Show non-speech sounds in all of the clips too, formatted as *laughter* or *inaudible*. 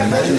I imagine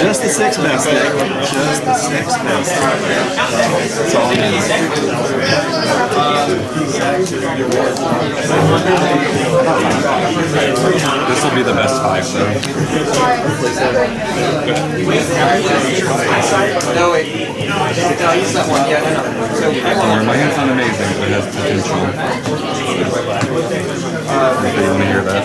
Just the six best. Just the six best. This will be the best five though. No, wait. No, use that one. Yeah, no, my hand's not amazing, but it has potential. You want to hear that?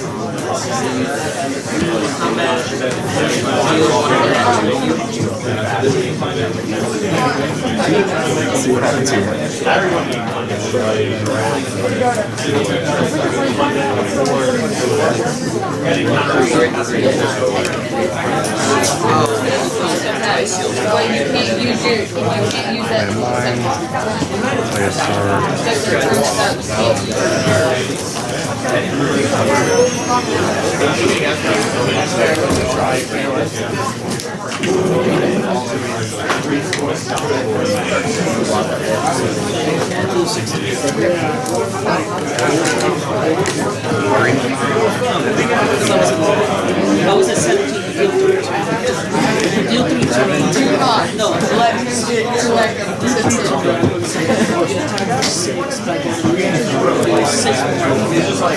See what happens here. Well, you can't use you can't use. That was can't use. I was at 17, deal three. Deal three, sorry. You're not. No, select. You're like, Best turn.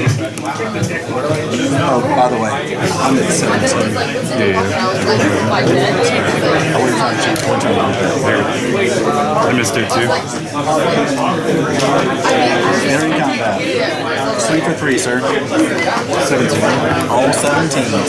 Oh, by the way, I'm at 17. Yeah, cheat. We're to I missed it too. Entering combat. Swing for three, sir. 17. All 17s.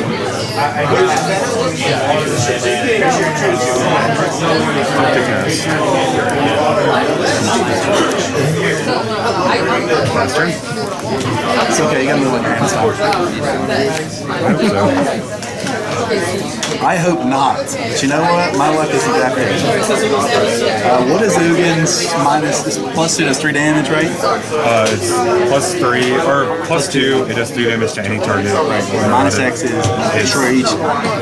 It's okay, you got a little advance I hope not. But you know what? My luck isn't exactly uh, What is Ugin's minus this plus two does three damage, right? Uh, it's plus three or plus two. It does three damage to any target. Minus X is destroy each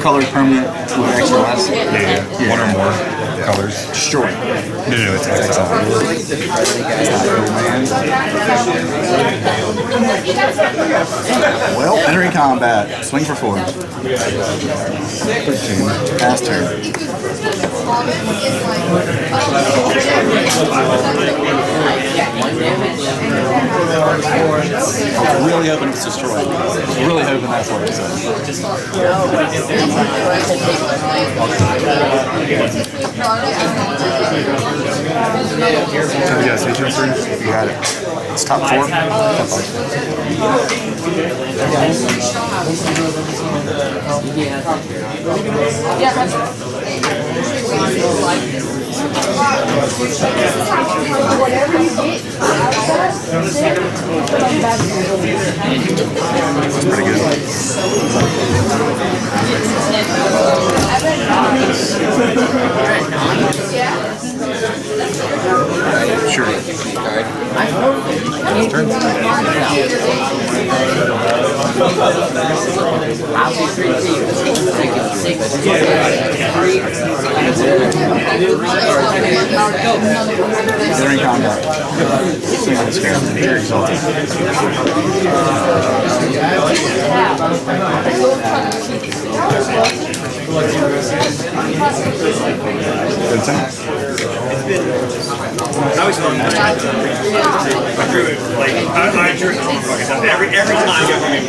colored permanent with X or less. Yeah, yeah, one or more colors. Destroy. No, no, no, it's X. Well, entering combat. Swing for four. Pass turn. I'm really hoping it's destroyed. Really hoping that's what it says. Turn three. You got it. It's top four. Top five. Whatever pretty good. Entering combat. Swing on the screen. You're exalted. Vincent? I was fun. I drew it like I, I drew it. Every every time I got I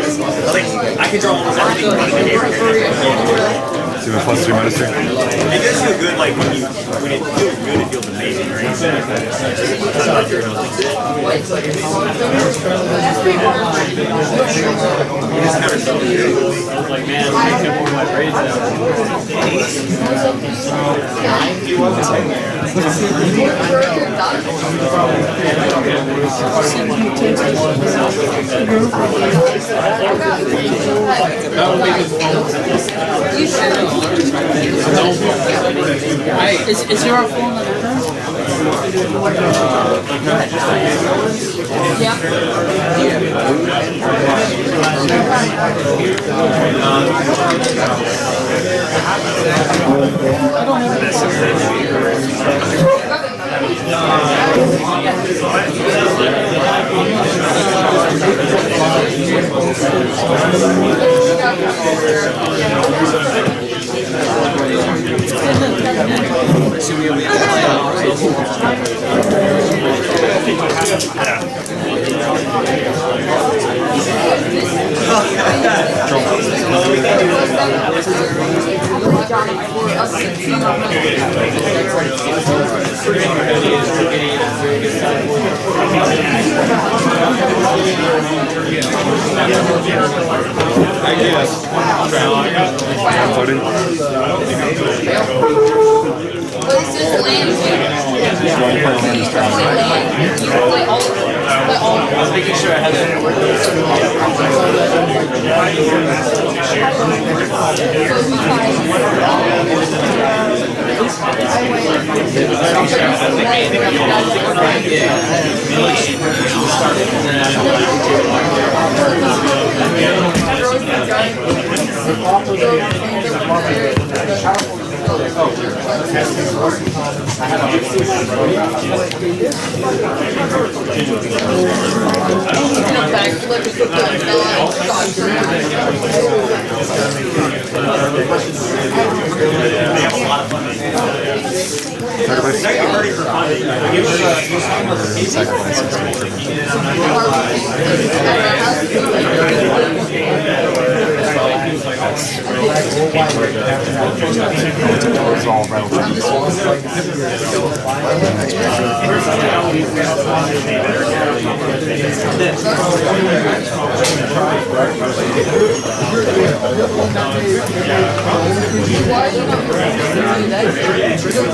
was like, I can draw almost everything. But I can't. You plus three minus three. It does feel good, like when you when it feels good, it feels amazing, right? I'm not sure how it's like It's never so good. Is, is your phone on the phone? Floating. It's just land. You can play all of them. Play all of them. I was making sure I had it. Backflip is good. Sacrifice. Yes. It's all relative rattle chains. Uh, cast trigger.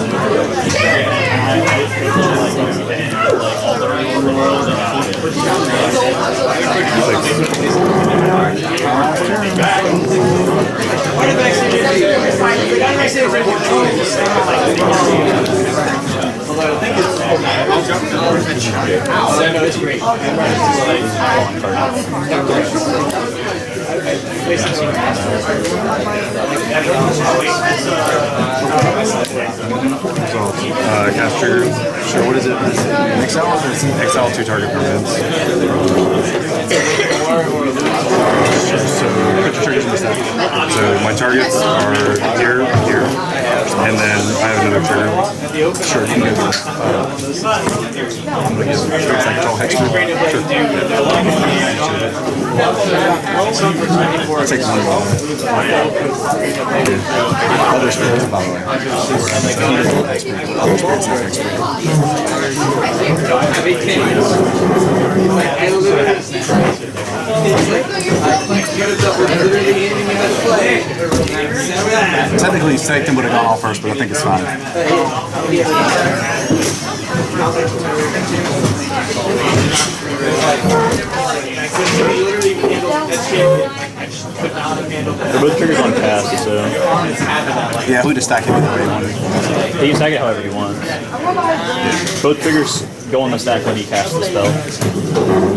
Sure, what is? Uh, is it XL or is it Exile two target permanents. so? So my targets are here, and then I have another trigger. Sure, you can to uh, I'm gonna give it's like all hexproof. Sure. I'll take one Other spirits, by the way. Other spirits hex group. Technically, Satan would have gone off first, but I think it's fine. They're both triggers on cast, so Yeah, we just stack it way you wanted. you can stack it however you want. Both triggers go on the stack when you cast the spell.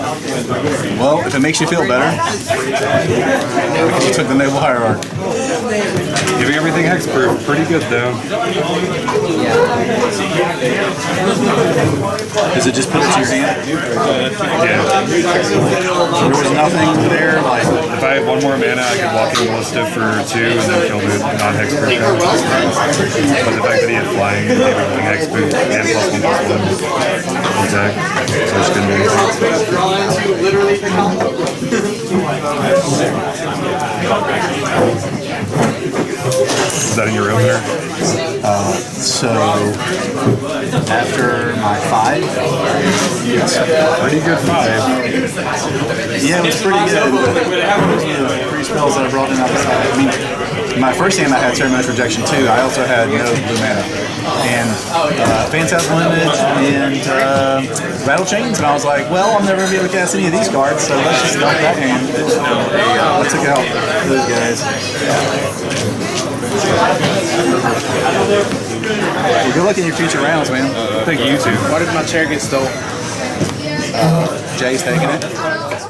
Well, if it makes you feel better, you took the Noble Hierarch. Giving everything hexproof. Pretty good though. Does it just put it to your hand? Yeah. There was nothing there, like, If I had one more mana, I could Walking Ballista for two and then kill the non-hexproof guy. But the fact that he had flying gave everything hexproof and plus one plus one attack. So it's good news. *laughs* Is that in your room there? so after my five, yes. Pretty good five. Yeah, it was pretty good. The three spells that I brought in outside. I mean, my first game I had Ceremonious Rejection too. I also had no blue mana. And uh, Phantasm Lineage and uh, Rattlechains. And I was like, well, I'm never going to be able to cast any of these cards, so let's just dump that hand. I took out those guys. Well, good luck in your future rounds, man. Thank you, you too. Why did my chair get stolen? Jay's taking it.